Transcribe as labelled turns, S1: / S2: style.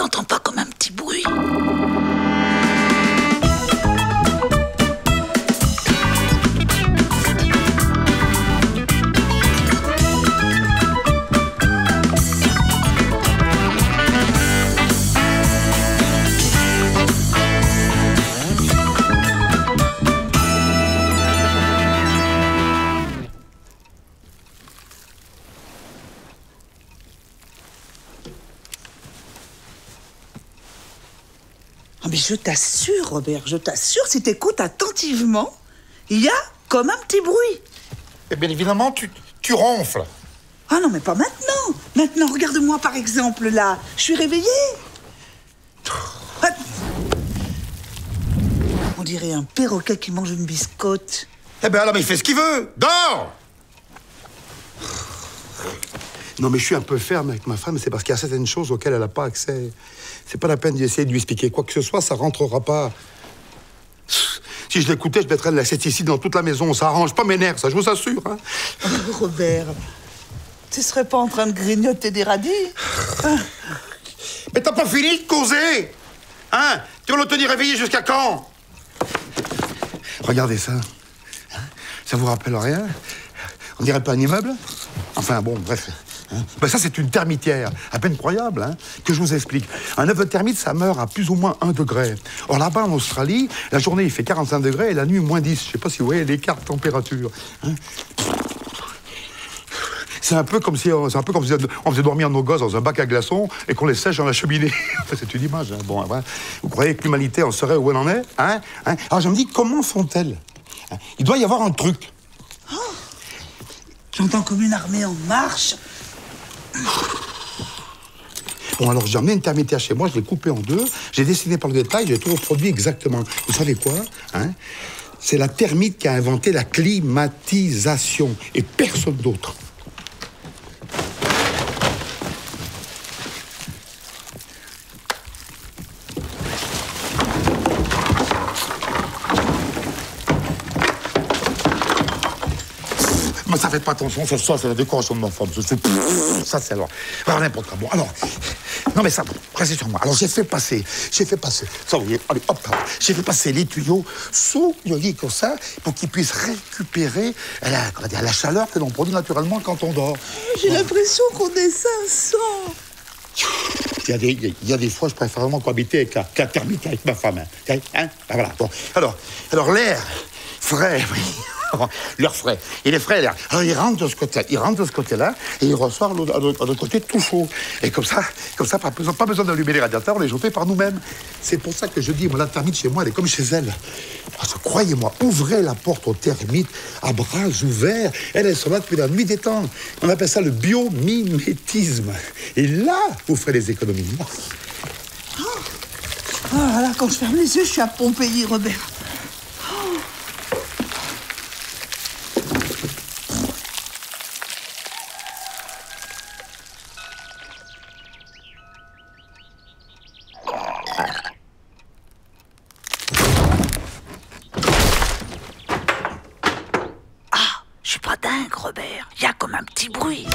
S1: t'entends pas mais je t'assure, Robert, je t'assure, si t'écoutes attentivement, il y a comme un petit bruit.
S2: Et bien évidemment, tu, tu ronfles.
S1: Ah non, mais pas maintenant. Maintenant, regarde-moi par exemple là. Je suis réveillée. Ah. On dirait un perroquet qui mange une biscotte.
S2: Eh bien alors, il fait ce qu'il veut. Dors
S3: Non, mais je suis un peu ferme avec ma femme, c'est parce qu'il y a certaines choses auxquelles elle n'a pas accès. C'est pas la peine d'essayer de lui expliquer quoi que ce soit, ça rentrera pas. Si je l'écoutais, je mettrais de l'insecticide dans toute la maison. Ça arrange pas mes nerfs, ça, je vous assure. hein.
S1: Oh, Robert, tu serais pas en train de grignoter des radis?
S2: Mais t'as pas fini de causer Hein? Tu vas le tenir réveillé jusqu'à quand?
S3: Regardez ça. Ça vous rappelle rien? On dirait pas un immeuble? Enfin, bon, bref. Hein. Ben, ça, c'est une termitière, à peine croyable, hein, que je vous explique. Un œuf de termite, ça meurt à plus ou moins 1 degré. Or, là-bas, en Australie, la journée, il fait 45 degrés et la nuit, moins 10. Je sais pas si vous voyez l'écart de température. hein. C'est un peu comme si on, faisait dormir nos gosses dans un bac à glaçons et qu'on les sèche dans la cheminée. C'est une image. hein. Bon, vous croyez que l'humanité en serait où elle en est hein Hein Alors je me dis, comment font-elles Il doit y avoir un truc.
S1: J'entends comme une armée en marche.
S3: Bon, alors j'ai emmené une termitière chez moi, je l'ai coupée en deux, j'ai dessiné par le détail, j'ai tout reproduit exactement. Vous savez quoi hein? C'est la termite qui a inventé la climatisation et personne d'autre.
S2: Ça fait pas attention, ça, ça, c'est la décoration de ma femme. Ça, c'est- ça, c'est alors. Alors, n'importe quoi. Bon, alors. Non, mais ça, restez sur moi. Alors, j'ai fait passer, j'ai fait passer, ça, vous voyez, allez, hop, hop. j'ai fait passer les tuyaux sous le lit comme ça, pour qu'ils puissent récupérer la, comment dire, la chaleur que l'on produit naturellement quand on dort.
S1: J'ai l'impression qu'on est 500.
S3: Il y, a des, il y a des fois, je préfère vraiment cohabiter avec la, avec la avec ma femme. Hein. Hein Ben voilà. Bon. Alors, alors l'air frais, oui. L'air frais. Il est frais, l'air. Alors, il rentre de ce côté-là, il rentre de ce côté-là, et il ressort à l'autre- côté tout chaud. Et comme ça, comme ça, pas besoin, pas besoin d'allumer les radiateurs, on les chauffer par nous-mêmes. C'est pour ça que je dis, moi, la termite chez moi, elle est comme chez elle. Parce que croyez-moi, ouvrez la porte aux termites à bras ouverts. Elles, elles sont là depuis la nuit des temps. On appelle ça le biomimétisme. Et là, vous ferez des économies.
S1: Là, quand je ferme les yeux, je suis à Pompéi, Robert. Robert, il y a comme un petit bruit.